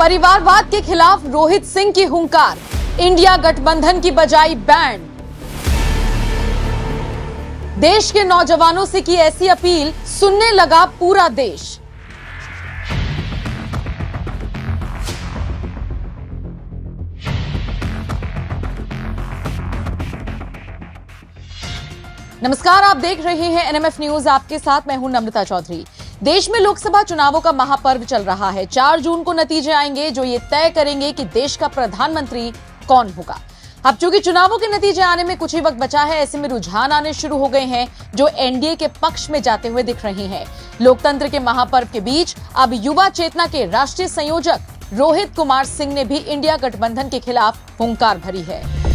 परिवारवाद के खिलाफ रोहित सिंह की हुंकार, इंडिया गठबंधन की बजाई बैंड देश के नौजवानों से की ऐसी अपील, सुनने लगा पूरा देश। नमस्कार, आप देख रहे हैं एनएमएफ न्यूज़, आपके साथ मैं हूँ नम्रता चौधरी। देश में लोकसभा चुनावों का महापर्व चल रहा है। चार जून को नतीजे आएँगे जो ये तय करेंगे कि देश का प्रधानमंत्री कौन होगा। अब चूँकि चुनावों के नतीजे आने में कुछ ही वक्त बचा है, ऐसे में रुझान आने शुरू हो गए हैं, जो एनडीए के पक्ष में जाते हुए दिख रहे हैं। लोकतंत्र के महापर्व के बीच अब युवा चेतना के राष्ट्रीय संयोजक रोहित कुमार सिंह ने भी इंडिया गठबंधन के खिलाफ हुंकार भरी है।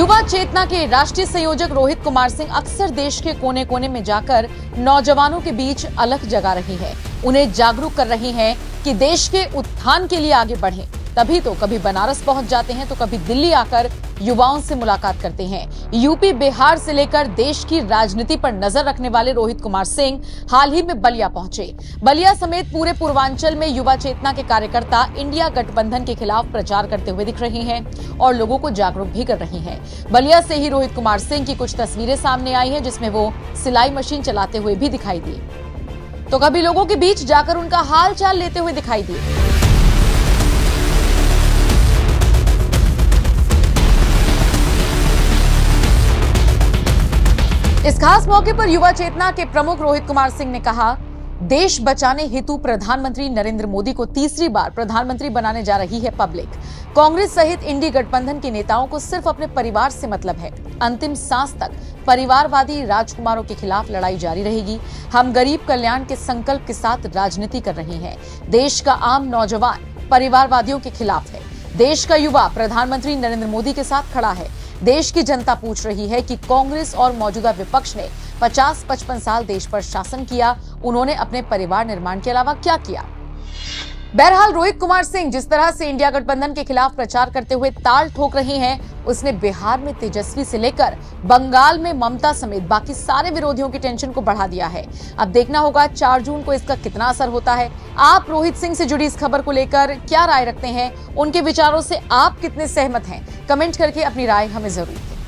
युवा चेतना के राष्ट्रीय संयोजक रोहित कुमार सिंह अक्सर देश के कोने कोने में जाकर नौजवानों के बीच अलग जगा रही है। उन्हें जागरूक कर रही है कि देश के उत्थान के लिए आगे बढ़ें। तभी तो कभी बनारस पहुँच जाते हैं तो कभी दिल्ली आकर युवाओं से मुलाकात करते हैं। यूपी बिहार से लेकर देश की राजनीति पर नज़र रखने वाले रोहित कुमार सिंह हाल ही में बलिया पहुँचे। बलिया समेत पूरे पूर्वांचल में युवा चेतना के कार्यकर्ता इंडिया गठबंधन के खिलाफ प्रचार करते हुए दिख रहे हैं और लोगों को जागरूक भी कर रहे हैं। बलिया से ही रोहित कुमार सिंह की कुछ तस्वीरें सामने आई है, जिसमें वो सिलाई मशीन चलाते हुए भी दिखाई दिए। तो कभी लोगों के बीच जाकर उनका हाल चाल लेते हुए दिखाई दिए। इस खास मौके पर युवा चेतना के प्रमुख रोहित कुमार सिंह ने कहा, देश बचाने हेतु प्रधानमंत्री नरेंद्र मोदी को तीसरी बार प्रधानमंत्री बनाने जा रही है पब्लिक। कांग्रेस सहित इंडी गठबंधन के नेताओं को सिर्फ़ अपने परिवार से मतलब है। अंतिम सांस तक परिवारवादी राजकुमारों के खिलाफ लड़ाई जारी रहेगी। हम गरीब कल्याण के संकल्प के साथ राजनीति कर रहे हैं। देश का आम नौजवान परिवारवादियों के खिलाफ है। देश का युवा प्रधानमंत्री नरेंद्र मोदी के साथ खड़ा है। देश की जनता पूछ रही है कि कांग्रेस और मौजूदा विपक्ष ने 50-55 साल देश पर शासन किया, उन्होंने अपने परिवार निर्माण के अलावा क्या किया? बहरहाल रोहित कुमार सिंह जिस तरह से इंडिया गठबंधन के खिलाफ प्रचार करते हुए ताल ठोक रहे हैं, उसने बिहार में तेजस्वी से लेकर बंगाल में ममता समेत बाकी सारे विरोधियों की टेंशन को बढ़ा दिया है। अब देखना होगा चार जून को इसका कितना असर होता है। आप रोहित सिंह से जुड़ी इस खबर को लेकर क्या राय रखते हैं? उनके विचारों से आप कितने सहमत हैं? कमेंट करके अपनी राय हमें ज़रूर